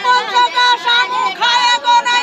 पञ्चका सामु खाएको नै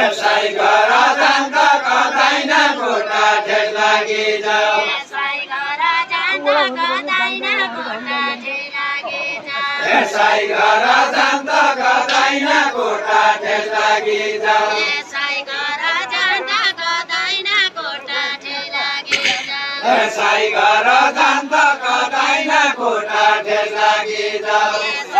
बेचल बेगा बुढा कन ए घरमै जानु बेचल या जुड्याउनु मात्र ए दाइना खुट्टा ठोक्दा सैगरो जातका घर जान्छ गर्दैन खुट्टा गेसारी जाऊ यसै घर जान्छ गर्दैन खुट्टा ठेस लागि जाऊ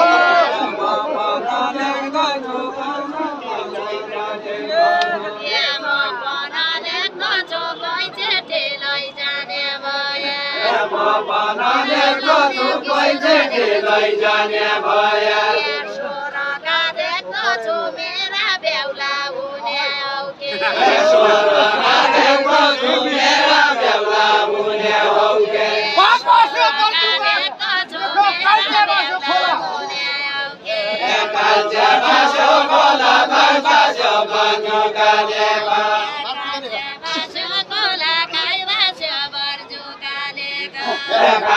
म बनाले कछु पैसे लैजाने भए ए स्वर्गमा कछु मेरा बेला हुने हौ के ए कान्छे बासो खोला बासो बाँच्यो कालेमा ए कान्छे बासो खोला बासो बाँच्यो कालेमा पाइन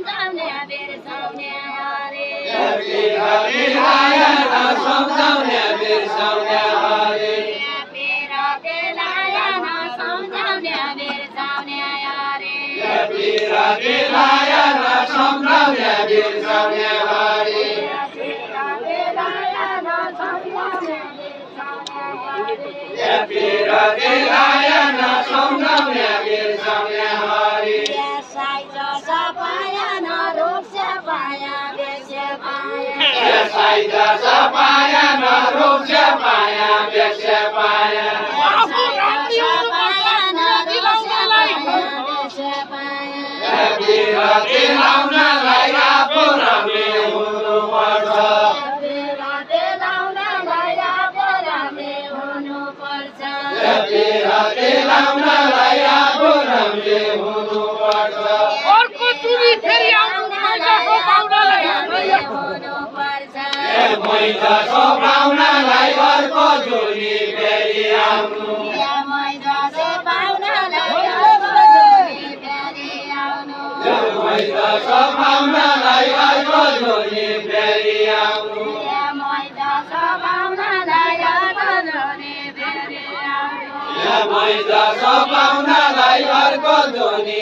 सम्झाउने बिर्साउने हरि बिरामी सम्झाउने बिर्साउने बिरामी सम्झाउने बिर्साउने हरि साइज सपाया नरोग पाया मैदा सोपाउनलाई अर्को जोडी फेरि आउनु मैदा अर्को जोडी आउनु अर्को जोडी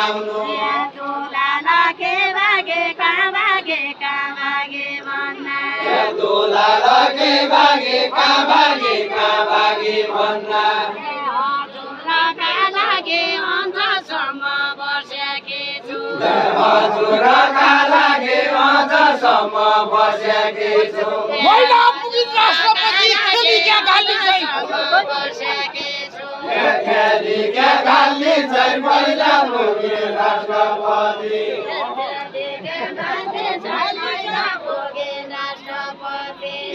आउनु दोला लगे बागे का बागे का बागे भन्ना हजुरका लागि अझसम्म बसेकी छु महिला पुगिन राष्ट्रपति खेलिका गाली चाहिँ खेली के खाली चाहिँ पहिला पुगे राष्ट्रपति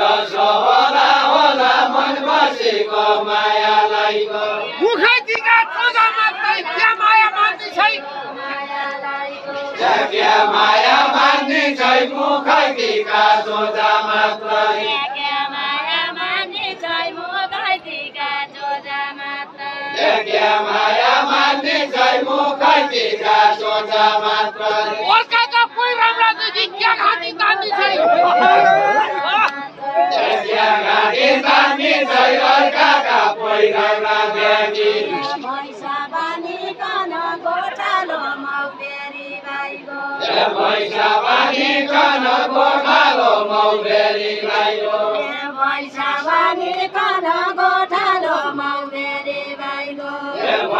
होला होला मन बसेको मायालाई मुखैदिका चोजा मात्रै त्यहाँ माया क्या माया मान्ने छै मात्रै क्या माया मान्ने छै मात्रै क्या क्या छै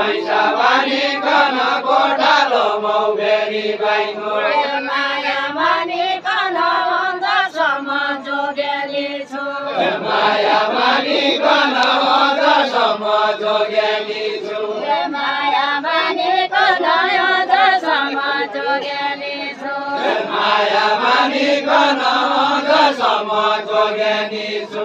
पैसा पानी कन गोठालो मौबेरी बाइको माया माया मानिकन अझसम्म ज्ञानी छु माया मानिकन अझसम्म जो ज्ञानी छु माया मानिकन अझसम्म जो ज्ञानी छु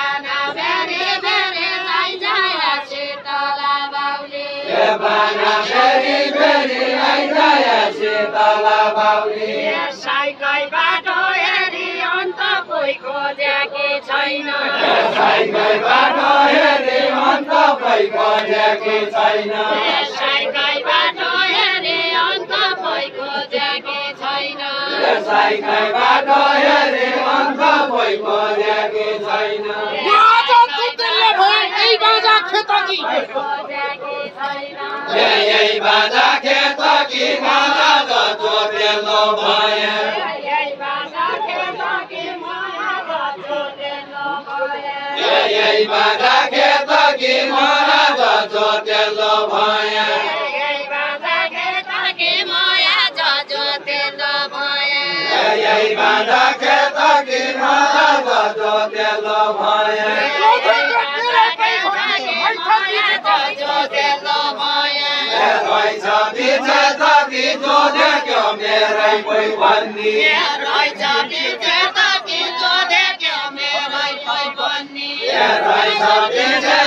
रे बाटो हेरे अन्त कोही खोजेकी छैन। छैन। जय जय बाजा खेतकी जय जय नै बाजा खेतकी माता जोतेलो भए जय जय बाजा खेतकी माता बाजा भाई बांधा के ताकि माला बजो देलो भाई। जो दे क्यों मेरे कोई बनी रोई जाती जे ताकि जो दे क्यों मेरे कोई बनी रोई जाती जे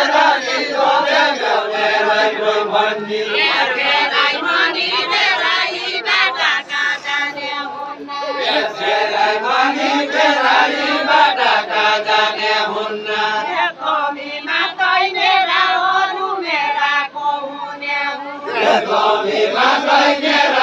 Let me my right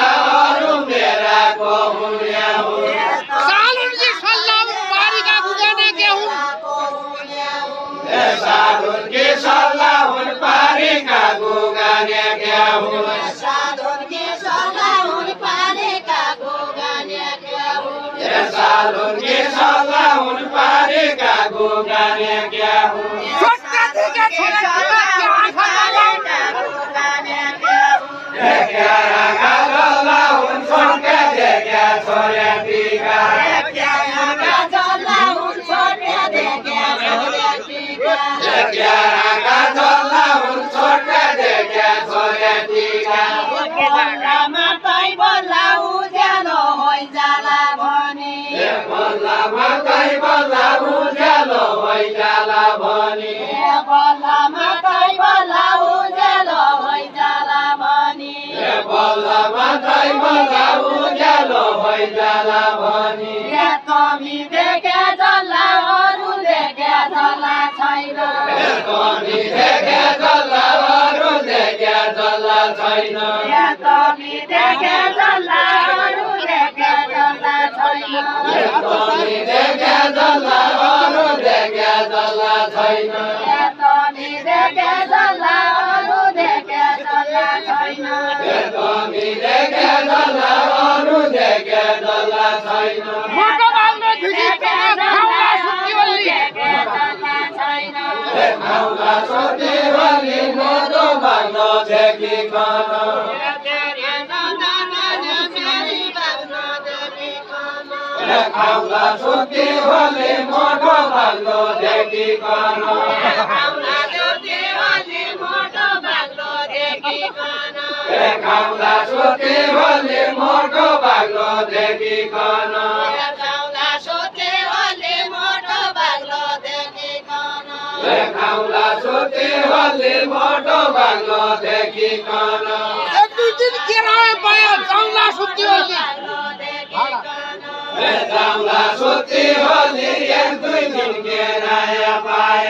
লালনকে সালাউন পারে কাগো গানে গেহু ছোট্টা থেকে ছোট্টা Yeah. जाला भने बल्ला माथै बल्ला उज्यालो होइ जाला भने बल्ला माथै बल्ला उज्यालो होइ जाला भने कमी देखे जल्ला अरू देखे जल्ला छैन कमी देखे जल्ला अरू देखे जल्ला छैन कमी देखे जल्ला अरू देखे जल्ला छैन कमी देखे जल्ला अरू देखे যায় না তুমি দেখে জানা অনু দেখে জানা যায় না তুমি দেখে জানা অনু দেখে জানা যায় না ভগবান দেখে জানা সত্যি বলি দেখে জানা যায় না হাওলা সত্যি বলি মতো বাংলা দেখি হামলা সত্যি হলে মোট ভালো দেখি কানা। হামলা সত্যি হলে মোট ভালো দেখি কানা। হামলা সত্যি হলে মোট ভালো দেখি কানা। হলে মোট বাংলা দেখি কানা। দুদিন কেরায় পায় বাংলা সত্যি হলে। ತಮ್ಮ ಸುತ್ತಿ ಹೋದಿ ಎಂದು ನಿನ್ಗೆ ನಯ ಪಾಯ